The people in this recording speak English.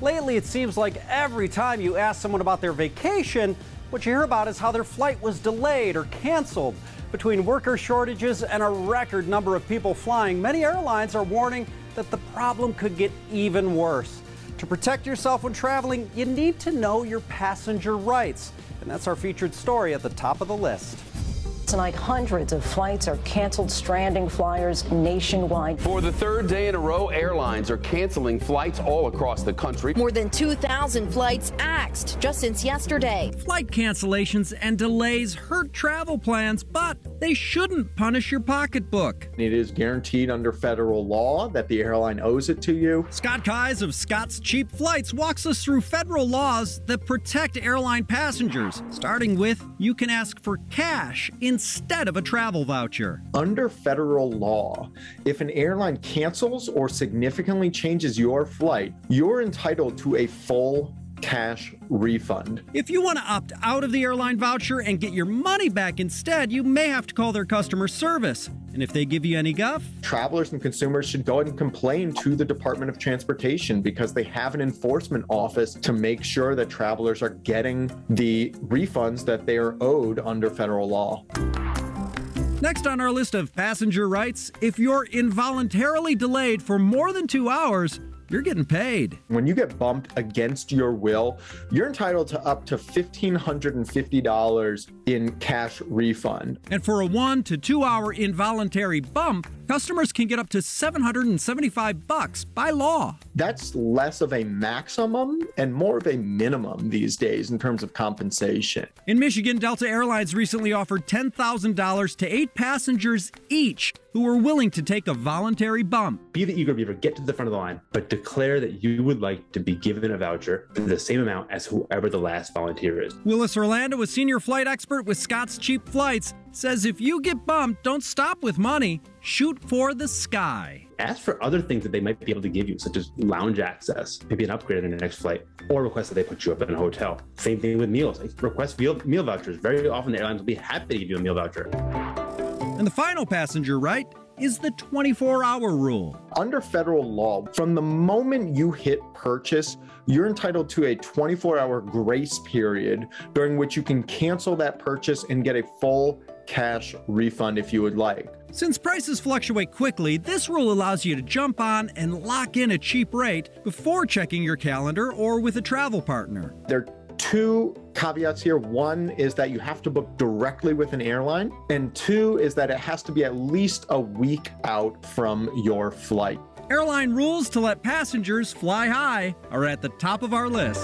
Lately, it seems like every time you ask someone about their vacation, what you hear about is how their flight was delayed or canceled. Between worker shortages and a record number of people flying, many airlines are warning that the problem could get even worse. To protect yourself when traveling, you need to know your passenger rights. And that's our featured story at the top of the list. Tonight, hundreds of flights are canceled, stranding flyers nationwide. For the third day in a row, airlines are canceling flights all across the country. More than 2,000 flights axed just since yesterday. Flight cancellations and delays hurt travel plans, but they shouldn't punish your pocketbook. It is guaranteed under federal law that the airline owes it to you. Scott Keyes of Scott's Cheap Flights walks us through federal laws that protect airline passengers, starting with you can ask for cash in instead of a travel voucher. Under federal law, if an airline cancels or significantly changes your flight, you're entitled to a full cash refund. If you want to opt out of the airline voucher and get your money back instead, you may have to call their customer service. And if they give you any guff, travelers and consumers should go ahead and complain to the Department of Transportation because they have an enforcement office to make sure that travelers are getting the refunds that they are owed under federal law. Next on our list of passenger rights, if you're involuntarily delayed for more than two hours, you're getting paid. When you get bumped against your will, you're entitled to up to $1,550 in cash refund. And for a one to two hour involuntary bump, customers can get up to 775 bucks by law. That's less of a maximum and more of a minimum these days in terms of compensation. In Michigan, Delta Airlines recently offered $10,000 to eight passengers each who were willing to take a voluntary bump. Be the eager beaver, get to the front of the line, but declare that you would like to be given a voucher for the same amount as whoever the last volunteer is. Willis Orlando, a senior flight expert with Scott's Cheap Flights, says if you get bumped, don't stop with money, shoot for the sky. Ask for other things that they might be able to give you, such as lounge access, maybe an upgrade on your next flight, or request that they put you up in a hotel. Same thing with meals. Request meal, meal vouchers. Very often the airlines will be happy to give you a meal voucher. And the final passenger right is the 24 hour rule. Under federal law, from the moment you hit purchase, you're entitled to a 24 hour grace period during which you can cancel that purchase and get a full cash refund if you would like. Since prices fluctuate quickly, this rule allows you to jump on and lock in a cheap rate before checking your calendar or with a travel partner. There are two caveats here. One is that you have to book directly with an airline, and two is that it has to be at least a week out from your flight. Airline rules to let passengers fly high are at the top of our list.